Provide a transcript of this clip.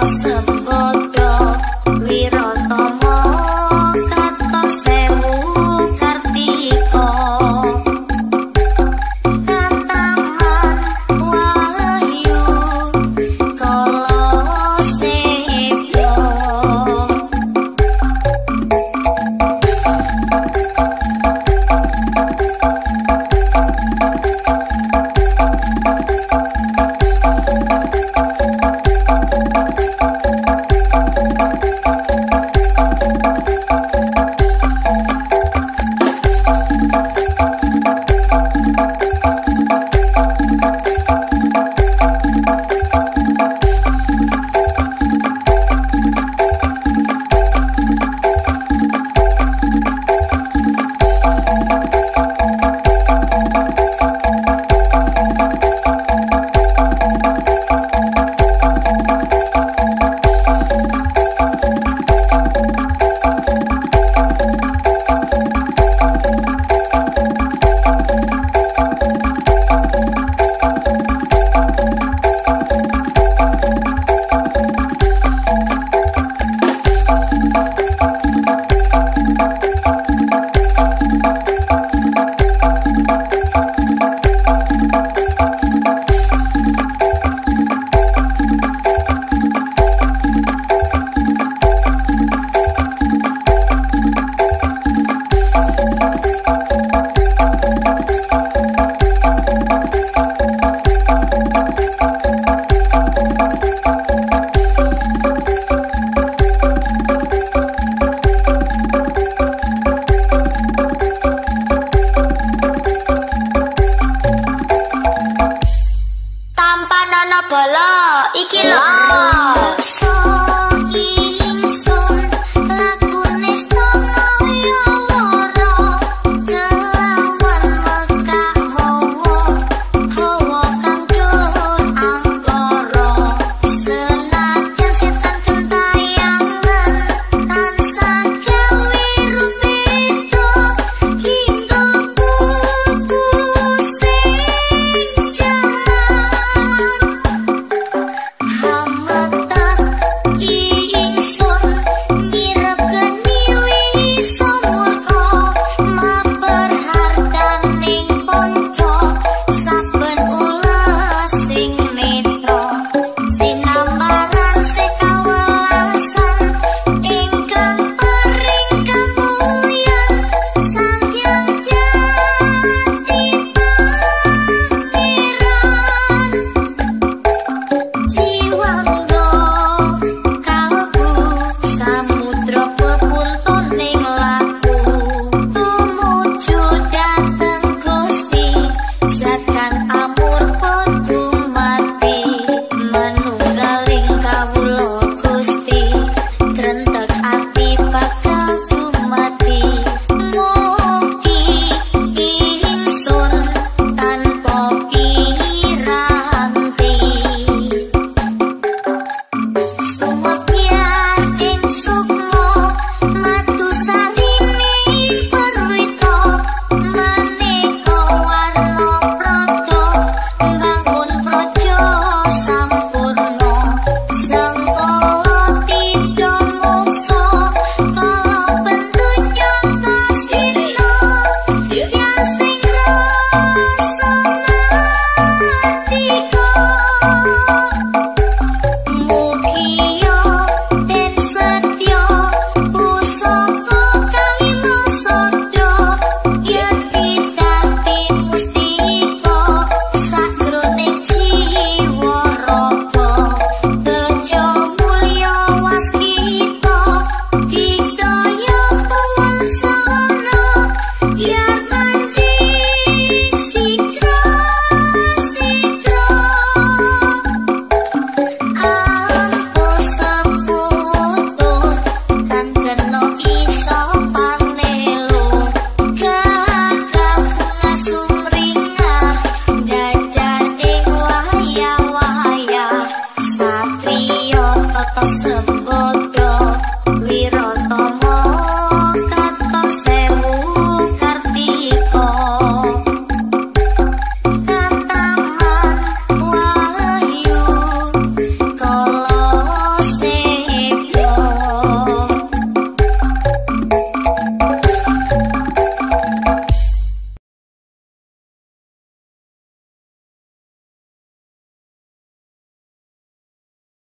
passando.